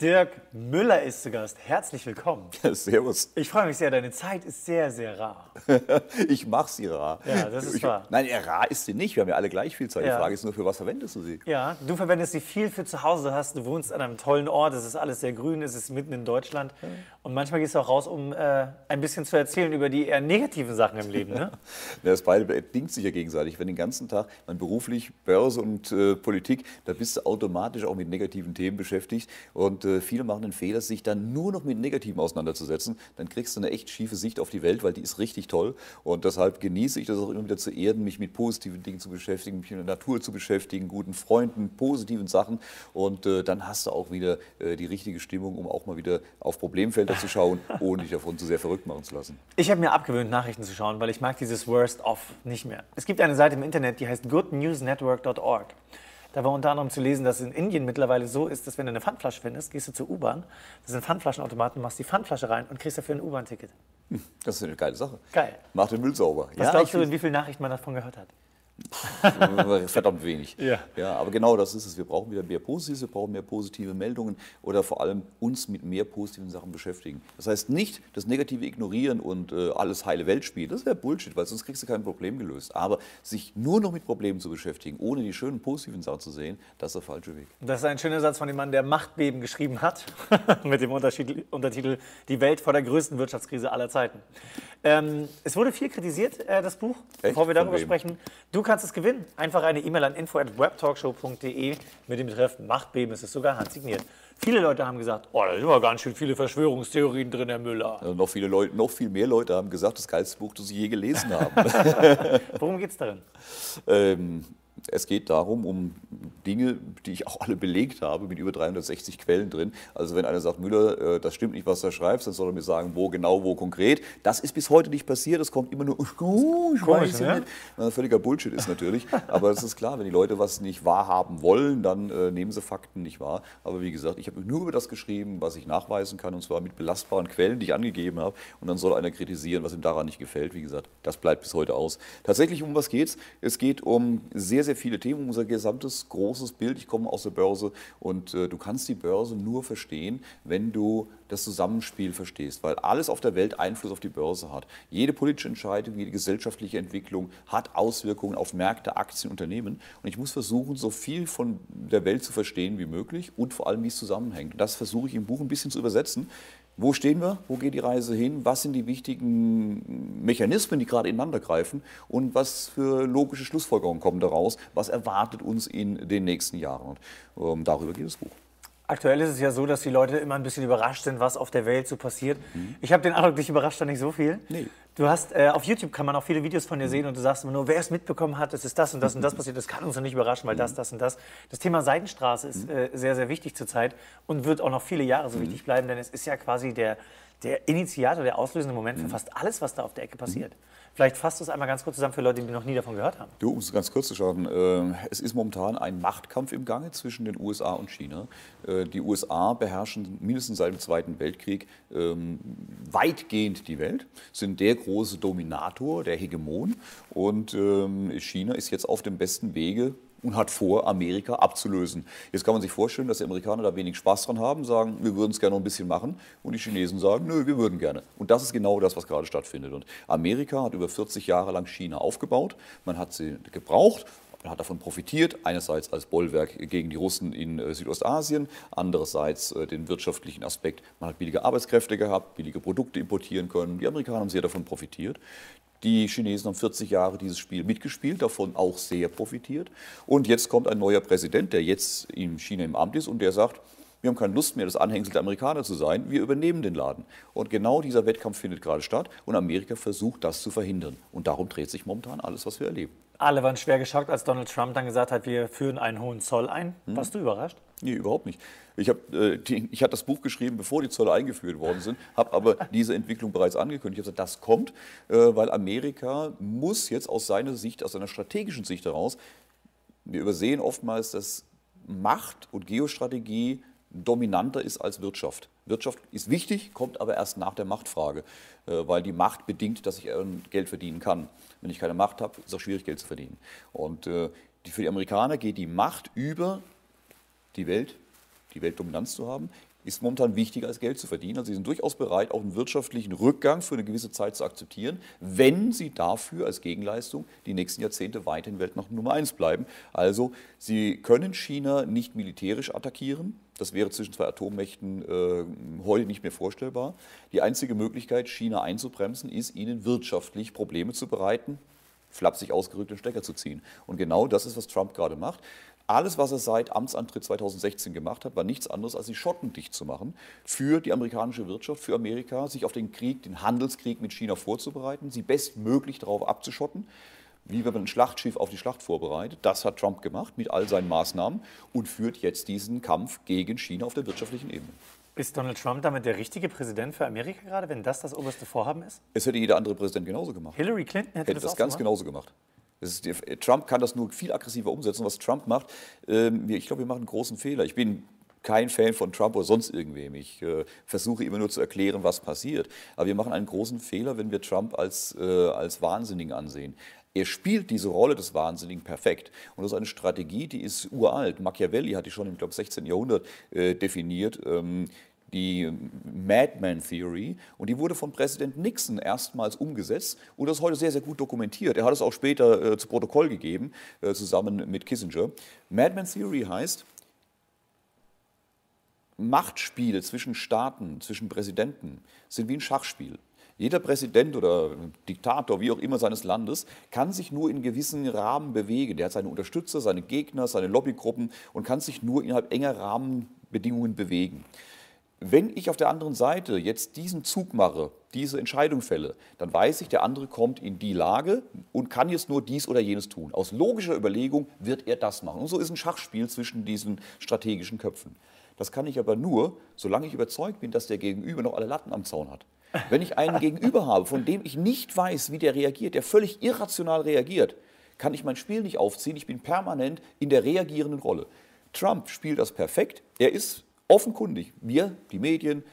Dirk Müller ist zu Gast. Herzlich willkommen. Ja, servus. Ich freue mich sehr, deine Zeit ist sehr, sehr rar. ich mache sie rar. Ja, das ist ich, wahr. Nein, rar ist sie nicht. Wir haben ja alle gleich viel Zeit. Ja. Die Frage ist nur, für was verwendest du sie? Ja, du verwendest sie viel für zu Hause. Du, hast, du wohnst an einem tollen Ort, es ist alles sehr grün, es ist mitten in Deutschland. Und manchmal gehst du auch raus, um äh, ein bisschen zu erzählen über die eher negativen Sachen im Leben. Ne? Das beide bedingt sich ja gegenseitig. Wenn den ganzen Tag, man beruflich, Börse und äh, Politik, da bist du automatisch auch mit negativen Themen beschäftigt. Und äh, viele machen den Fehler, sich dann nur noch mit Negativen auseinanderzusetzen. Dann kriegst du eine echt schiefe Sicht auf die Welt, weil die ist richtig toll. Und deshalb genieße ich das auch immer wieder zu erden, mich mit positiven Dingen zu beschäftigen, mich mit der Natur zu beschäftigen, guten Freunden, positiven Sachen. Und äh, dann hast du auch wieder äh, die richtige Stimmung, um auch mal wieder auf Problemfelder zu schauen, ohne dich davon zu sehr verrückt machen zu lassen. Ich habe mir abgewöhnt, Nachrichten zu schauen, weil ich mag dieses Worst of nicht mehr. Es gibt eine Seite im Internet, die heißt goodnewsnetwork.org. Da war unter anderem zu lesen, dass es in Indien mittlerweile so ist, dass wenn du eine Pfandflasche findest, gehst du zur U-Bahn, das sind Pfandflaschenautomaten, machst die Pfandflasche rein und kriegst dafür ein U-Bahn-Ticket. Das ist eine geile Sache. Geil. Mach den Müll sauber. Was glaubst du, in wie vielen Nachrichten man davon gehört hat? Verdammt wenig. Ja. ja. Aber genau das ist es. Wir brauchen wieder mehr Positives, wir brauchen mehr positive Meldungen oder vor allem uns mit mehr positiven Sachen beschäftigen. Das heißt nicht das Negative ignorieren und äh, alles heile Welt spielen. Das wäre Bullshit, weil sonst kriegst du kein Problem gelöst. Aber sich nur noch mit Problemen zu beschäftigen, ohne die schönen positiven Sachen zu sehen, das ist der falsche Weg. Das ist ein schöner Satz von dem Mann, der Machtbeben geschrieben hat, mit dem Untertitel Die Welt vor der größten Wirtschaftskrise aller Zeiten. Ähm, es wurde viel kritisiert, äh, das Buch. Bevor wir darüber sprechen, du kannst es gewinnen. Einfach eine E-Mail an info.webtalkshow.de mit dem Betreff Machtbeben. Es ist sogar handsigniert. Viele Leute haben gesagt, oh, da sind aber ganz schön viele Verschwörungstheorien drin, Herr Müller. Also noch, viele Leute, noch viel mehr Leute haben gesagt, das geilste Buch, das sie je gelesen haben. Worum geht es darin? Ähm, es geht darum, um Dinge, die ich auch alle belegt habe, mit über 360 Quellen drin. Also wenn einer sagt, Müller, äh, das stimmt nicht, was du schreibst, dann soll er mir sagen, wo genau, wo konkret. Das ist bis heute nicht passiert. Es kommt immer nur, oh, ich Komisch, weiß ne? nicht. Völliger Bullshit ist natürlich. Aber es ist klar, wenn die Leute was nicht wahrhaben wollen, dann äh, nehmen sie Fakten nicht wahr. Aber wie gesagt, ich habe nur über das geschrieben, was ich nachweisen kann, und zwar mit belastbaren Quellen, die ich angegeben habe. Und dann soll einer kritisieren, was ihm daran nicht gefällt. Wie gesagt, das bleibt bis heute aus. Tatsächlich, um was geht's? Es geht um sehr, sehr viele Themen, unser gesamtes großes Bild. Ich komme aus der Börse und äh, du kannst die Börse nur verstehen, wenn du das Zusammenspiel verstehst, weil alles auf der Welt Einfluss auf die Börse hat. Jede politische Entscheidung, jede gesellschaftliche Entwicklung hat Auswirkungen auf Märkte, Aktien, Unternehmen. Und ich muss versuchen, so viel von der Welt zu verstehen wie möglich und vor allem, wie es zusammenhängt. Das versuche ich im Buch ein bisschen zu übersetzen. Wo stehen wir? Wo geht die Reise hin? Was sind die wichtigen Mechanismen, die gerade ineinander greifen? Und was für logische Schlussfolgerungen kommen daraus? Was erwartet uns in den nächsten Jahren? Und ähm, darüber geht das Buch. Aktuell ist es ja so, dass die Leute immer ein bisschen überrascht sind, was auf der Welt so passiert. Ich habe den Eindruck, dich überrascht da nicht so viel. Nee. Du hast äh, auf YouTube kann man auch viele Videos von dir sehen und du sagst immer nur, wer es mitbekommen hat, es ist das und das und das passiert. Das kann uns noch nicht überraschen, weil das, das und das. Das Thema Seidenstraße ist äh, sehr, sehr wichtig zurzeit und wird auch noch viele Jahre so wichtig bleiben, denn es ist ja quasi der, der Initiator, der auslösende Moment für fast alles, was da auf der Ecke passiert. Vielleicht fasst du es einmal ganz kurz zusammen für Leute, die noch nie davon gehört haben. Du, um es ganz kurz zu schauen, äh, es ist momentan ein Machtkampf im Gange zwischen den USA und China. Äh, die USA beherrschen mindestens seit dem Zweiten Weltkrieg ähm, weitgehend die Welt, sind der große Dominator, der Hegemon. Und ähm, China ist jetzt auf dem besten Wege, und hat vor, Amerika abzulösen. Jetzt kann man sich vorstellen, dass die Amerikaner da wenig Spaß dran haben, sagen, wir würden es gerne noch ein bisschen machen und die Chinesen sagen, nö, wir würden gerne. Und das ist genau das, was gerade stattfindet. Und Amerika hat über 40 Jahre lang China aufgebaut, man hat sie gebraucht, man hat davon profitiert, einerseits als Bollwerk gegen die Russen in äh, Südostasien, andererseits äh, den wirtschaftlichen Aspekt, man hat billige Arbeitskräfte gehabt, billige Produkte importieren können. Die Amerikaner haben sehr davon profitiert. Die Chinesen haben 40 Jahre dieses Spiel mitgespielt, davon auch sehr profitiert. Und jetzt kommt ein neuer Präsident, der jetzt in China im Amt ist und der sagt, wir haben keine Lust mehr, das Anhängsel der Amerikaner zu sein, wir übernehmen den Laden. Und genau dieser Wettkampf findet gerade statt und Amerika versucht, das zu verhindern. Und darum dreht sich momentan alles, was wir erleben. Alle waren schwer geschockt, als Donald Trump dann gesagt hat, wir führen einen hohen Zoll ein. Warst du überrascht? Nee, überhaupt nicht. Ich, hab, äh, die, ich hatte das Buch geschrieben, bevor die Zölle eingeführt worden sind, habe aber diese Entwicklung bereits angekündigt. Ich habe gesagt, das kommt, äh, weil Amerika muss jetzt aus seiner Sicht, aus seiner strategischen Sicht heraus, wir übersehen oftmals, dass Macht und Geostrategie dominanter ist als Wirtschaft. Wirtschaft ist wichtig, kommt aber erst nach der Machtfrage, äh, weil die Macht bedingt, dass ich Geld verdienen kann. Wenn ich keine Macht habe, ist es auch schwierig, Geld zu verdienen. Und äh, für die Amerikaner geht die Macht über die Welt, die Weltdominanz zu haben, ist momentan wichtiger als Geld zu verdienen. Also sie sind durchaus bereit, auch einen wirtschaftlichen Rückgang für eine gewisse Zeit zu akzeptieren, wenn sie dafür als Gegenleistung die nächsten Jahrzehnte weiterhin Weltmacht Nummer eins bleiben. Also sie können China nicht militärisch attackieren. Das wäre zwischen zwei Atommächten äh, heute nicht mehr vorstellbar. Die einzige Möglichkeit, China einzubremsen, ist, ihnen wirtschaftlich Probleme zu bereiten, flapsig ausgerückt den Stecker zu ziehen. Und genau das ist, was Trump gerade macht. Alles, was er seit Amtsantritt 2016 gemacht hat, war nichts anderes, als die Schotten dicht zu machen für die amerikanische Wirtschaft, für Amerika, sich auf den Krieg, den Handelskrieg mit China vorzubereiten, sie bestmöglich darauf abzuschotten wie wenn man ein Schlachtschiff auf die Schlacht vorbereitet. Das hat Trump gemacht mit all seinen Maßnahmen und führt jetzt diesen Kampf gegen China auf der wirtschaftlichen Ebene. Ist Donald Trump damit der richtige Präsident für Amerika gerade, wenn das das oberste Vorhaben ist? Es hätte jeder andere Präsident genauso gemacht. Hillary Clinton hätte, hätte das, das ganz gemacht? genauso gemacht. Ist, Trump kann das nur viel aggressiver umsetzen. Was Trump macht, ähm, ich glaube, wir machen einen großen Fehler. Ich bin kein Fan von Trump oder sonst irgendwem. Ich äh, versuche immer nur zu erklären, was passiert. Aber wir machen einen großen Fehler, wenn wir Trump als, äh, als Wahnsinnigen ansehen. Er spielt diese Rolle des Wahnsinnigen perfekt. Und das ist eine Strategie, die ist uralt. Machiavelli hat die schon im glaube 16. Jahrhundert äh, definiert. Ähm, die Madman Theory und die wurde von Präsident Nixon erstmals umgesetzt und das ist heute sehr, sehr gut dokumentiert. Er hat es auch später äh, zu Protokoll gegeben, äh, zusammen mit Kissinger. Madman Theory heißt, Machtspiele zwischen Staaten, zwischen Präsidenten sind wie ein Schachspiel. Jeder Präsident oder Diktator, wie auch immer seines Landes, kann sich nur in gewissen Rahmen bewegen. Der hat seine Unterstützer, seine Gegner, seine Lobbygruppen und kann sich nur innerhalb enger Rahmenbedingungen bewegen. Wenn ich auf der anderen Seite jetzt diesen Zug mache, diese Entscheidung fälle, dann weiß ich, der andere kommt in die Lage und kann jetzt nur dies oder jenes tun. Aus logischer Überlegung wird er das machen. Und so ist ein Schachspiel zwischen diesen strategischen Köpfen. Das kann ich aber nur, solange ich überzeugt bin, dass der Gegenüber noch alle Latten am Zaun hat. Wenn ich einen Gegenüber habe, von dem ich nicht weiß, wie der reagiert, der völlig irrational reagiert, kann ich mein Spiel nicht aufziehen. Ich bin permanent in der reagierenden Rolle. Trump spielt das perfekt. Er ist offenkundig, wir, die Medien,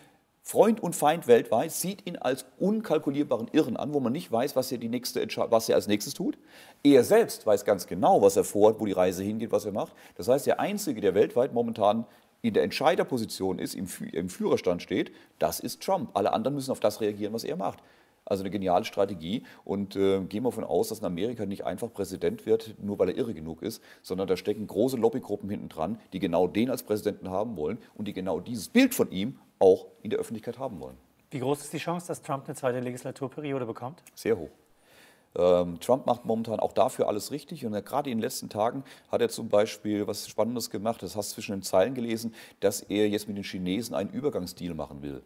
Freund und Feind weltweit, sieht ihn als unkalkulierbaren Irren an, wo man nicht weiß, was er, die nächste, was er als nächstes tut. Er selbst weiß ganz genau, was er vorhat, wo die Reise hingeht, was er macht. Das heißt, der Einzige, der weltweit momentan in der Entscheiderposition ist, im, im Führerstand steht, das ist Trump. Alle anderen müssen auf das reagieren, was er macht. Also eine geniale Strategie und äh, gehen wir davon aus, dass in Amerika nicht einfach Präsident wird, nur weil er irre genug ist, sondern da stecken große Lobbygruppen hinten dran, die genau den als Präsidenten haben wollen und die genau dieses Bild von ihm auch in der Öffentlichkeit haben wollen. Wie groß ist die Chance, dass Trump eine zweite Legislaturperiode bekommt? Sehr hoch. Ähm, Trump macht momentan auch dafür alles richtig und gerade in den letzten Tagen hat er zum Beispiel was Spannendes gemacht, das hast du zwischen den Zeilen gelesen, dass er jetzt mit den Chinesen einen Übergangsdeal machen will.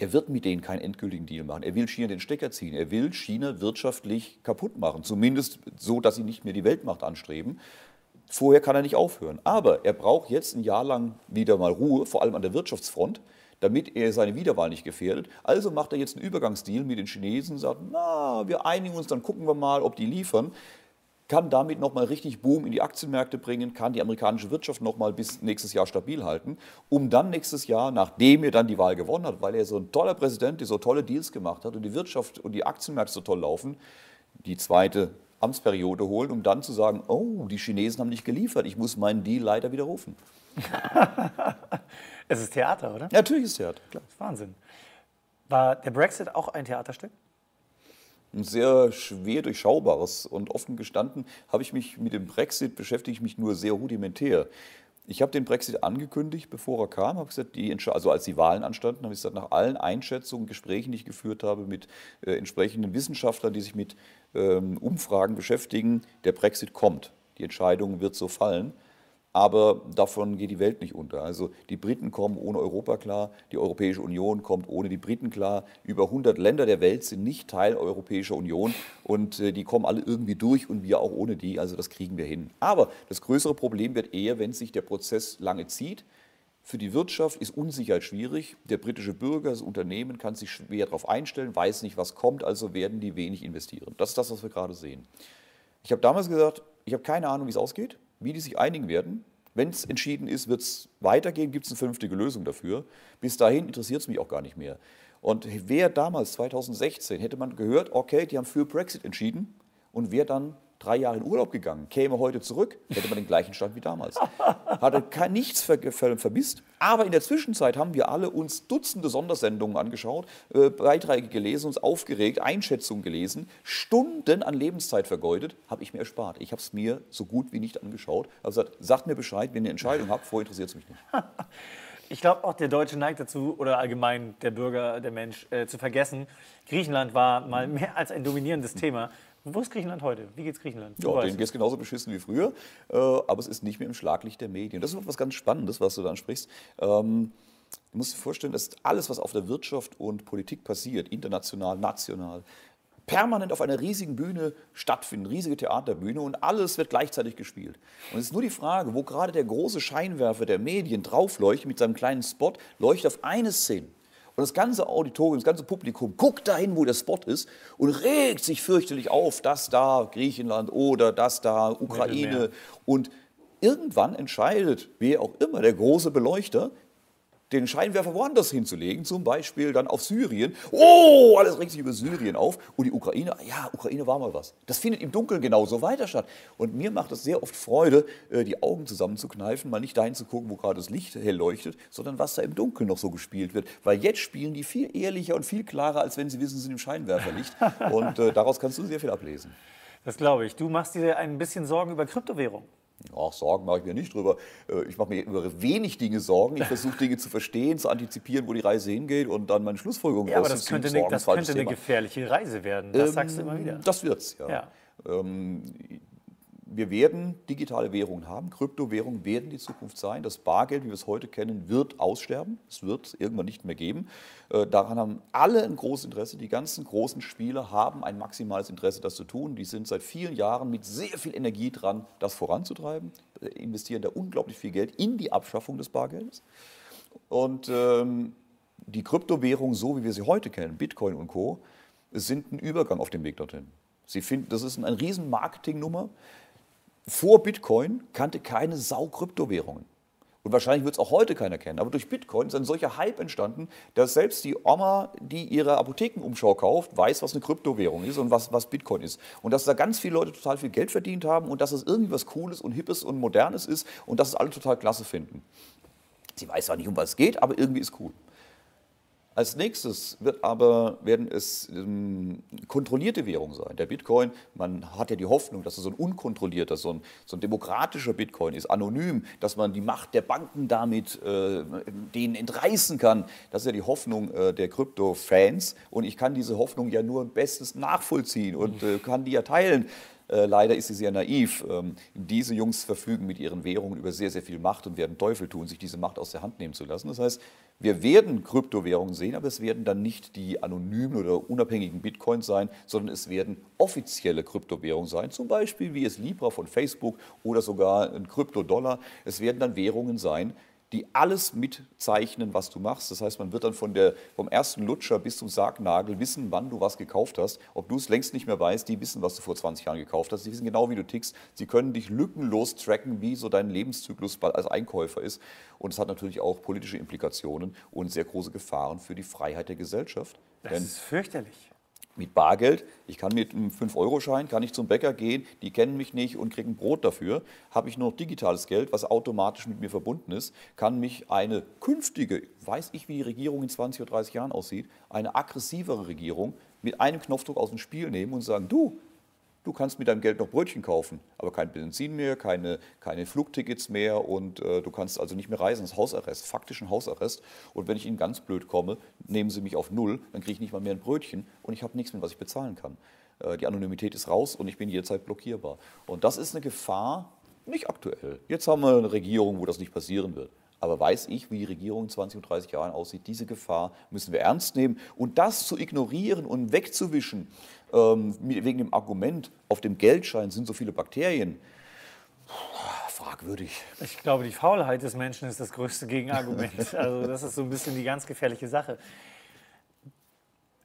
Er wird mit denen keinen endgültigen Deal machen. Er will China den Stecker ziehen. Er will China wirtschaftlich kaputt machen. Zumindest so, dass sie nicht mehr die Weltmacht anstreben. Vorher kann er nicht aufhören. Aber er braucht jetzt ein Jahr lang wieder mal Ruhe, vor allem an der Wirtschaftsfront damit er seine Wiederwahl nicht gefährdet. Also macht er jetzt einen Übergangsdeal mit den Chinesen, sagt, na, wir einigen uns, dann gucken wir mal, ob die liefern kann damit nochmal richtig Boom in die Aktienmärkte bringen, kann die amerikanische Wirtschaft nochmal bis nächstes Jahr stabil halten, um dann nächstes Jahr, nachdem er dann die Wahl gewonnen hat, weil er so ein toller Präsident, der so tolle Deals gemacht hat und die Wirtschaft und die Aktienmärkte so toll laufen, die zweite Amtsperiode holen, um dann zu sagen, oh, die Chinesen haben nicht geliefert, ich muss meinen Deal leider widerrufen. es ist Theater, oder? Natürlich ist Theater, klar. Das ist Wahnsinn. War der Brexit auch ein Theaterstück? Ein sehr schwer durchschaubares und offen gestanden habe ich mich mit dem Brexit beschäftige ich mich nur sehr rudimentär. Ich habe den Brexit angekündigt, bevor er kam, habe gesagt, die, also als die Wahlen anstanden, habe ich gesagt, nach allen Einschätzungen, Gesprächen, die ich geführt habe mit äh, entsprechenden Wissenschaftlern, die sich mit ähm, Umfragen beschäftigen, der Brexit kommt. Die Entscheidung wird so fallen. Aber davon geht die Welt nicht unter. Also die Briten kommen ohne Europa klar, die Europäische Union kommt ohne die Briten klar. Über 100 Länder der Welt sind nicht Teil der Europäischen Union und äh, die kommen alle irgendwie durch und wir auch ohne die. Also das kriegen wir hin. Aber das größere Problem wird eher, wenn sich der Prozess lange zieht. Für die Wirtschaft ist Unsicherheit schwierig. Der britische Bürger, das Unternehmen kann sich schwer darauf einstellen, weiß nicht, was kommt, also werden die wenig investieren. Das ist das, was wir gerade sehen. Ich habe damals gesagt, ich habe keine Ahnung, wie es ausgeht wie die sich einigen werden. Wenn es entschieden ist, wird es weitergehen, gibt es eine vernünftige Lösung dafür. Bis dahin interessiert es mich auch gar nicht mehr. Und wer damals, 2016, hätte man gehört, okay, die haben für Brexit entschieden und wer dann drei Jahre in Urlaub gegangen, käme heute zurück, hätte man den gleichen Stand wie damals. Hatte kein, nichts ver ver vermisst. Aber in der Zwischenzeit haben wir alle uns Dutzende Sondersendungen angeschaut, äh, Beiträge gelesen, uns aufgeregt, Einschätzungen gelesen, Stunden an Lebenszeit vergeudet, habe ich mir erspart. Ich habe es mir so gut wie nicht angeschaut. Also gesagt, sagt mir Bescheid, wenn ihr eine Entscheidung habt, vorher interessiert es mich nicht. Ich glaube auch der Deutsche neigt dazu, oder allgemein der Bürger, der Mensch, äh, zu vergessen, Griechenland war mal mehr als ein dominierendes Thema. Wo ist Griechenland heute? Wie geht es Griechenland? Du ja, denen geht es genauso beschissen wie früher, äh, aber es ist nicht mehr im Schlaglicht der Medien. Das ist was ganz Spannendes, was du da ansprichst. Ähm, du musst dir vorstellen, dass alles, was auf der Wirtschaft und Politik passiert, international, national, permanent auf einer riesigen Bühne stattfinden, riesige Theaterbühne und alles wird gleichzeitig gespielt. Und es ist nur die Frage, wo gerade der große Scheinwerfer der Medien draufleuchtet mit seinem kleinen Spot, leuchtet auf eine Szene. Und das ganze Auditorium, das ganze Publikum guckt dahin, wo der Spot ist und regt sich fürchterlich auf, dass da Griechenland oder dass da Ukraine. Und irgendwann entscheidet, wer auch immer, der große Beleuchter, den Scheinwerfer woanders hinzulegen, zum Beispiel dann auf Syrien. Oh, alles regt sich über Syrien auf. Und die Ukraine, ja, Ukraine war mal was. Das findet im Dunkeln genauso weiter statt. Und mir macht es sehr oft Freude, äh, die Augen zusammenzukneifen, mal nicht dahin zu gucken, wo gerade das Licht hell leuchtet, sondern was da im Dunkeln noch so gespielt wird. Weil jetzt spielen die viel ehrlicher und viel klarer, als wenn sie wissen, sie sind im Scheinwerferlicht. Und äh, daraus kannst du sehr viel ablesen. Das glaube ich. Du machst dir ein bisschen Sorgen über Kryptowährung. Ach, Sorgen mache ich mir nicht drüber. Äh, ich mache mir über wenig Dinge Sorgen. Ich versuche Dinge zu verstehen, zu antizipieren, wo die Reise hingeht und dann meine Schlussfolgerung ja, aber das könnte, eine, das könnte eine gefährliche Reise werden. Das ähm, sagst du immer wieder. Das wird's, ja. ja. Ähm, wir werden digitale Währungen haben, Kryptowährungen werden die Zukunft sein. Das Bargeld, wie wir es heute kennen, wird aussterben. Es wird irgendwann nicht mehr geben. Äh, daran haben alle ein großes Interesse. Die ganzen großen Spieler haben ein maximales Interesse, das zu tun. Die sind seit vielen Jahren mit sehr viel Energie dran, das voranzutreiben, äh, investieren da unglaublich viel Geld in die Abschaffung des Bargeldes. Und ähm, die Kryptowährungen, so wie wir sie heute kennen, Bitcoin und Co., sind ein Übergang auf dem Weg dorthin. Sie finden, das ist eine riesen Marketingnummer vor Bitcoin kannte keine Sau Kryptowährungen. Und wahrscheinlich wird es auch heute keiner kennen. Aber durch Bitcoin ist ein solcher Hype entstanden, dass selbst die Oma, die ihre Apothekenumschau kauft, weiß, was eine Kryptowährung ist und was, was Bitcoin ist. Und dass da ganz viele Leute total viel Geld verdient haben und dass es irgendwie was Cooles und Hippes und Modernes ist und dass es alle total klasse finden. Sie weiß zwar nicht, um was es geht, aber irgendwie ist cool. Als nächstes wird aber, werden es ähm, kontrollierte Währungen sein. Der Bitcoin, man hat ja die Hoffnung, dass es so ein unkontrollierter, so ein, so ein demokratischer Bitcoin ist, anonym, dass man die Macht der Banken damit äh, denen entreißen kann. Das ist ja die Hoffnung äh, der Krypto-Fans. Und ich kann diese Hoffnung ja nur bestens nachvollziehen und äh, kann die ja teilen. Äh, leider ist sie sehr naiv. Ähm, diese Jungs verfügen mit ihren Währungen über sehr, sehr viel Macht und werden Teufel tun, sich diese Macht aus der Hand nehmen zu lassen. Das heißt, wir werden Kryptowährungen sehen, aber es werden dann nicht die anonymen oder unabhängigen Bitcoins sein, sondern es werden offizielle Kryptowährungen sein, zum Beispiel wie es Libra von Facebook oder sogar ein Kryptodollar. Es werden dann Währungen sein, die alles mitzeichnen, was du machst. Das heißt, man wird dann von der, vom ersten Lutscher bis zum Sargnagel wissen, wann du was gekauft hast. Ob du es längst nicht mehr weißt, die wissen, was du vor 20 Jahren gekauft hast. Sie wissen genau, wie du tickst. Sie können dich lückenlos tracken, wie so dein Lebenszyklus als Einkäufer ist. Und es hat natürlich auch politische Implikationen und sehr große Gefahren für die Freiheit der Gesellschaft. Das Denn ist fürchterlich mit Bargeld. Ich kann mit einem 5-Euro-Schein, kann ich zum Bäcker gehen, die kennen mich nicht und kriegen Brot dafür. Habe ich nur noch digitales Geld, was automatisch mit mir verbunden ist, kann mich eine künftige, weiß ich, wie die Regierung in 20 oder 30 Jahren aussieht, eine aggressivere Regierung mit einem Knopfdruck aus dem Spiel nehmen und sagen, du, Du kannst mit deinem Geld noch Brötchen kaufen, aber kein Benzin mehr, keine, keine Flugtickets mehr und äh, du kannst also nicht mehr reisen. Das ist Hausarrest, faktischen Hausarrest. Und wenn ich Ihnen ganz blöd komme, nehmen Sie mich auf Null, dann kriege ich nicht mal mehr ein Brötchen und ich habe nichts mehr, was ich bezahlen kann. Äh, die Anonymität ist raus und ich bin jederzeit blockierbar. Und das ist eine Gefahr, nicht aktuell. Jetzt haben wir eine Regierung, wo das nicht passieren wird. Aber weiß ich, wie die Regierung in 20 und 30 Jahren aussieht, diese Gefahr müssen wir ernst nehmen. Und das zu ignorieren und wegzuwischen, ähm, wegen dem Argument, auf dem Geldschein sind so viele Bakterien, fragwürdig. Ich glaube, die Faulheit des Menschen ist das größte Gegenargument. Also das ist so ein bisschen die ganz gefährliche Sache.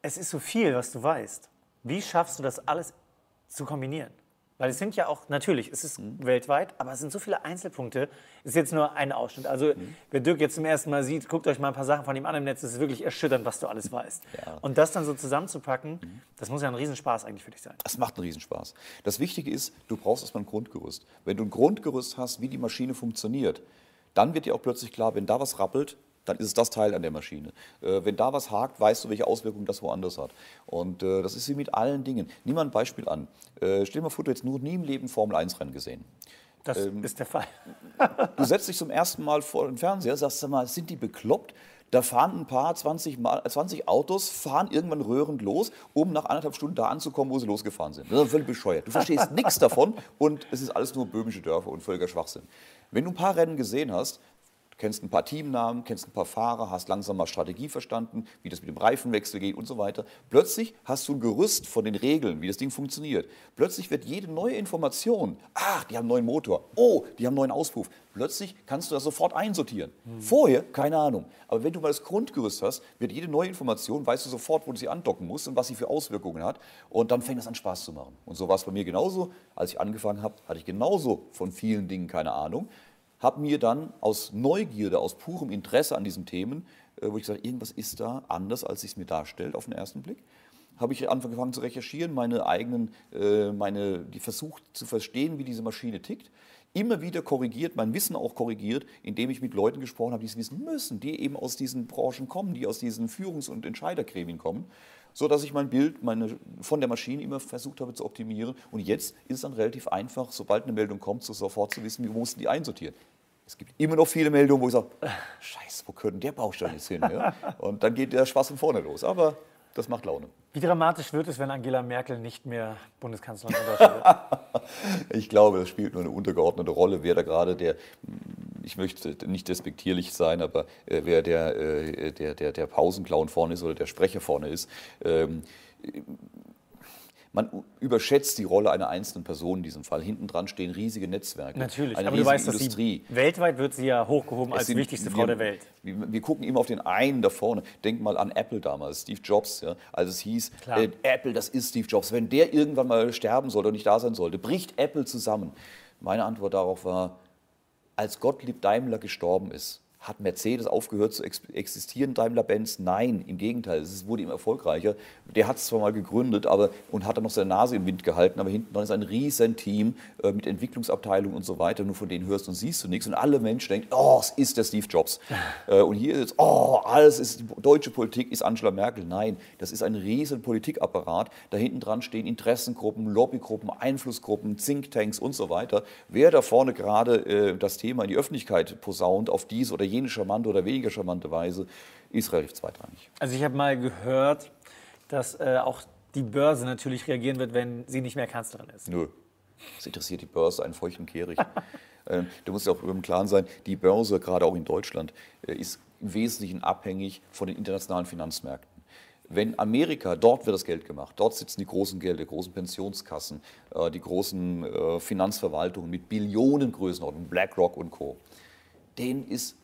Es ist so viel, was du weißt. Wie schaffst du das alles zu kombinieren? Weil es sind ja auch, natürlich, es ist mhm. weltweit, aber es sind so viele Einzelpunkte. Es ist jetzt nur ein Ausschnitt. Also, mhm. wer Dirk jetzt zum ersten Mal sieht, guckt euch mal ein paar Sachen von ihm an im Netz. Es ist wirklich erschütternd, was du alles weißt. Ja. Und das dann so zusammenzupacken, mhm. das muss ja ein Riesenspaß eigentlich für dich sein. Das macht einen Riesenspaß. Das Wichtige ist, du brauchst erstmal ein Grundgerüst. Wenn du ein Grundgerüst hast, wie die Maschine funktioniert, dann wird dir auch plötzlich klar, wenn da was rappelt, dann ist es das Teil an der Maschine. Äh, wenn da was hakt, weißt du, welche Auswirkungen das woanders hat. Und äh, das ist wie mit allen Dingen. Nimm mal ein Beispiel an. Äh, stell dir mal vor, du hättest nur nie im Leben Formel-1-Rennen gesehen. Das ähm, ist der Fall. du setzt dich zum ersten Mal vor den Fernseher, sagst du mal, sind die bekloppt? Da fahren ein paar 20, mal, 20 Autos, fahren irgendwann röhrend los, um nach anderthalb Stunden da anzukommen, wo sie losgefahren sind. Das ist völlig bescheuert. Du verstehst nichts davon und es ist alles nur böhmische Dörfer und völliger Schwachsinn. Wenn du ein paar Rennen gesehen hast, kennst ein paar Teamnamen, kennst ein paar Fahrer, hast langsam mal Strategie verstanden, wie das mit dem Reifenwechsel geht und so weiter. Plötzlich hast du ein Gerüst von den Regeln, wie das Ding funktioniert. Plötzlich wird jede neue Information, ach, die haben einen neuen Motor, oh, die haben einen neuen Auspuff. Plötzlich kannst du das sofort einsortieren. Hm. Vorher, keine Ahnung. Aber wenn du mal das Grundgerüst hast, wird jede neue Information, weißt du sofort, wo du sie andocken musst und was sie für Auswirkungen hat. Und dann fängt das an Spaß zu machen. Und so war es bei mir genauso. Als ich angefangen habe, hatte ich genauso von vielen Dingen keine Ahnung habe mir dann aus Neugierde, aus purem Interesse an diesen Themen, äh, wo ich gesagt irgendwas ist da anders, als es mir darstellt auf den ersten Blick, habe ich angefangen zu recherchieren, meine eigenen, äh, meine, die versucht zu verstehen, wie diese Maschine tickt. Immer wieder korrigiert, mein Wissen auch korrigiert, indem ich mit Leuten gesprochen habe, die es wissen müssen, die eben aus diesen Branchen kommen, die aus diesen Führungs- und Entscheidergremien kommen so dass ich mein Bild meine, von der Maschine immer versucht habe zu optimieren. Und jetzt ist es dann relativ einfach, sobald eine Meldung kommt, so sofort zu wissen, wie mussten die einsortieren. Es gibt immer noch viele Meldungen, wo ich sage, scheiße, wo könnte der Baustein jetzt hin? Ja? Und dann geht der Spaß von vorne los. Aber das macht Laune. Wie dramatisch wird es, wenn Angela Merkel nicht mehr Bundeskanzlerin wird? ich glaube, das spielt nur eine untergeordnete Rolle, wer da gerade der, ich möchte nicht despektierlich sein, aber äh, wer der, äh, der, der, der Pausenclown vorne ist oder der Sprecher vorne ist. Ähm, man überschätzt die Rolle einer einzelnen Person in diesem Fall. Hinten dran stehen riesige Netzwerke. Natürlich, eine aber du weißt, Industrie. dass sie, weltweit wird sie ja hochgehoben es als sind, wichtigste Frau wir, der Welt. Wir, wir, gucken immer auf den einen da vorne. Denk mal an Apple damals, Steve Jobs. Ja, als es hieß, äh, Apple, das ist Steve Jobs. Wenn der irgendwann mal sterben sollte und nicht da sein sollte, bricht Apple zusammen. Meine Antwort darauf war, als Gottlieb Daimler gestorben ist, hat Mercedes aufgehört zu existieren, Daimler-Benz? Nein, im Gegenteil, es wurde ihm erfolgreicher. Der hat es zwar mal gegründet aber, und hat dann noch seine Nase im Wind gehalten, aber hinten dran ist ein Riesenteam äh, mit Entwicklungsabteilung und so weiter. Nur von denen hörst und siehst du nichts. Und alle Menschen denken, oh, es ist der Steve Jobs. äh, und hier ist, oh, alles ist, die deutsche Politik ist Angela Merkel. Nein, das ist ein riesen Politikapparat. Da hinten dran stehen Interessengruppen, Lobbygruppen, Einflussgruppen, Thinktanks und so weiter. Wer da vorne gerade äh, das Thema in die Öffentlichkeit posaunt, auf diese oder jene jene charmante oder weniger charmante Weise, ist relativ zweitrangig. Also ich habe mal gehört, dass äh, auch die Börse natürlich reagieren wird, wenn sie nicht mehr Kanzlerin ist. Nö. Das interessiert die Börse einen feuchten Kehricht. ähm, du musst ja auch im Klaren sein, die Börse, gerade auch in Deutschland, äh, ist im Wesentlichen abhängig von den internationalen Finanzmärkten. Wenn Amerika, dort wird das Geld gemacht, dort sitzen die großen Gelder, die großen Pensionskassen, äh, die großen äh, Finanzverwaltungen mit Billionengrößenordnungen, BlackRock und Co. Denen ist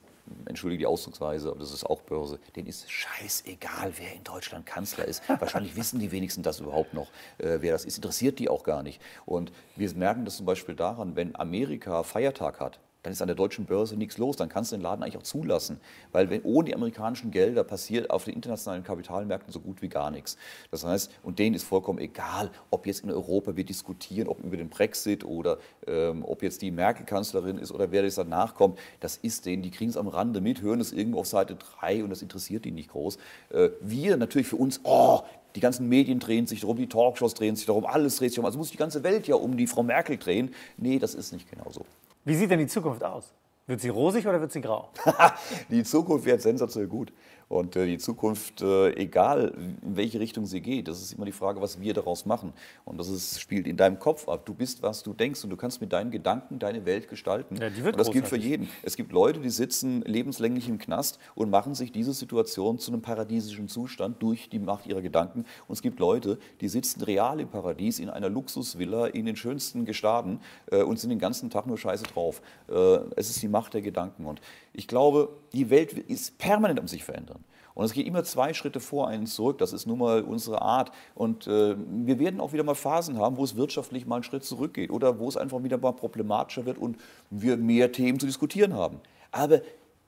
entschuldige die Ausdrucksweise, aber das ist auch Börse, denen ist scheißegal, wer in Deutschland Kanzler ist. Wahrscheinlich wissen die wenigsten das überhaupt noch, äh, wer das ist. Interessiert die auch gar nicht. Und wir merken das zum Beispiel daran, wenn Amerika Feiertag hat, dann ist an der deutschen Börse nichts los. Dann kannst du den Laden eigentlich auch zulassen. Weil wenn, ohne die amerikanischen Gelder passiert auf den internationalen Kapitalmärkten so gut wie gar nichts. Das heißt, und denen ist vollkommen egal, ob jetzt in Europa wir diskutieren, ob über den Brexit oder ähm, ob jetzt die Merkel-Kanzlerin ist oder wer jetzt danach kommt. Das ist denen, die kriegen es am Rande mit, hören es irgendwo auf Seite 3 und das interessiert die nicht groß. Äh, wir natürlich für uns, oh, die ganzen Medien drehen sich darum, die Talkshows drehen sich darum, alles dreht sich darum. Also muss die ganze Welt ja um die Frau Merkel drehen. Nee, das ist nicht genau so. Wie sieht denn die Zukunft aus? Wird sie rosig oder wird sie grau? die Zukunft wird sensationell gut. Und äh, die Zukunft, äh, egal in welche Richtung sie geht, das ist immer die Frage, was wir daraus machen. Und das ist, spielt in deinem Kopf ab. Du bist, was du denkst und du kannst mit deinen Gedanken deine Welt gestalten. Ja, und das gilt für jeden. Es gibt Leute, die sitzen lebenslänglich im Knast und machen sich diese Situation zu einem paradiesischen Zustand durch die Macht ihrer Gedanken. Und es gibt Leute, die sitzen real im Paradies in einer Luxusvilla in den schönsten Gestaden äh, und sind den ganzen Tag nur scheiße drauf. Äh, es ist die Macht der Gedanken. Und ich glaube, die Welt ist permanent am sich verändern. Und es geht immer zwei Schritte vor, einen zurück. Das ist nun mal unsere Art. Und äh, wir werden auch wieder mal Phasen haben, wo es wirtschaftlich mal einen Schritt zurückgeht oder wo es einfach wieder mal problematischer wird und wir mehr Themen zu diskutieren haben. Aber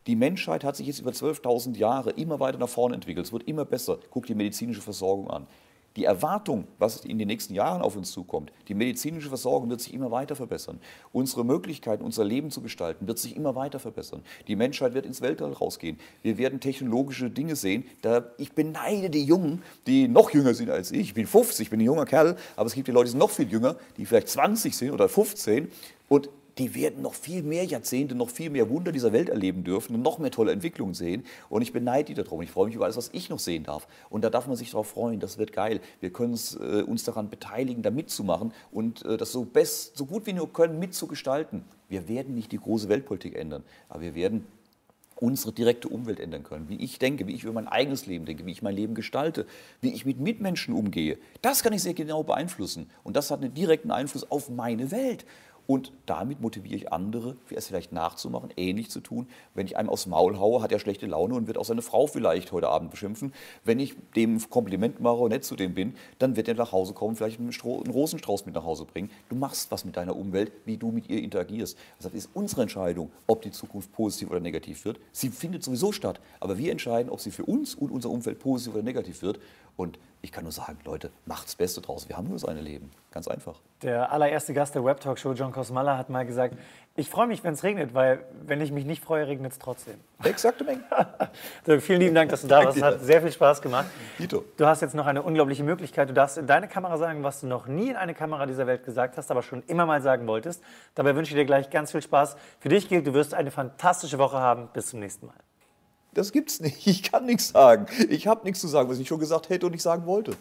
die Menschheit hat sich jetzt über 12.000 Jahre immer weiter nach vorne entwickelt. Es wird immer besser. Guck die medizinische Versorgung an die Erwartung, was in den nächsten Jahren auf uns zukommt, die medizinische Versorgung wird sich immer weiter verbessern. Unsere Möglichkeiten, unser Leben zu gestalten, wird sich immer weiter verbessern. Die Menschheit wird ins Weltall rausgehen. Wir werden technologische Dinge sehen. Da, ich beneide die Jungen, die noch jünger sind als ich. Ich bin 50, ich bin ein junger Kerl, aber es gibt die Leute, die sind noch viel jünger, die vielleicht 20 sind oder 15. Und die werden noch viel mehr Jahrzehnte, noch viel mehr Wunder dieser Welt erleben dürfen und noch mehr tolle Entwicklungen sehen. Und ich beneide die darum. Ich freue mich über alles, was ich noch sehen darf. Und da darf man sich darauf freuen. Das wird geil. Wir können uns, äh, uns daran beteiligen, da mitzumachen und äh, das so, best, so gut wie nur können mitzugestalten. Wir werden nicht die große Weltpolitik ändern, aber wir werden unsere direkte Umwelt ändern können, wie ich denke, wie ich über mein eigenes Leben denke, wie ich mein Leben gestalte, wie ich mit Mitmenschen umgehe. Das kann ich sehr genau beeinflussen und das hat einen direkten Einfluss auf meine Welt. Und damit motiviere ich andere, es vielleicht nachzumachen, ähnlich zu tun. Wenn ich einem aufs Maul haue, hat er schlechte Laune und wird auch seine Frau vielleicht heute Abend beschimpfen. Wenn ich dem Kompliment mache und nett zu dem bin, dann wird er nach Hause kommen, vielleicht einen, einen Rosenstrauß mit nach Hause bringen. Du machst was mit deiner Umwelt, wie du mit ihr interagierst. Das ist unsere Entscheidung, ob die Zukunft positiv oder negativ wird. Sie findet sowieso statt, aber wir entscheiden, ob sie für uns und unser Umfeld positiv oder negativ wird. Und ich kann nur sagen, Leute, macht das Beste draus. Wir haben nur so ein Leben. Ganz einfach. Der allererste Gast der Web Talk Show, John Kosmalla, hat mal gesagt, ich freue mich, wenn es regnet, weil wenn ich mich nicht freue, regnet es trotzdem. Exakte Menge. vielen lieben Dank, dass du da warst. Es hat sehr viel Spaß gemacht. Dito. Du hast jetzt noch eine unglaubliche Möglichkeit. Du darfst in deine Kamera sagen, was du noch nie in eine Kamera dieser Welt gesagt hast, aber schon immer mal sagen wolltest. Dabei wünsche ich dir gleich ganz viel Spaß. Für dich gilt, du wirst eine fantastische Woche haben. Bis zum nächsten Mal. Das gibt's nicht. Ich kann nichts sagen. Ich habe nichts zu sagen, was ich schon gesagt hätte und nicht sagen wollte.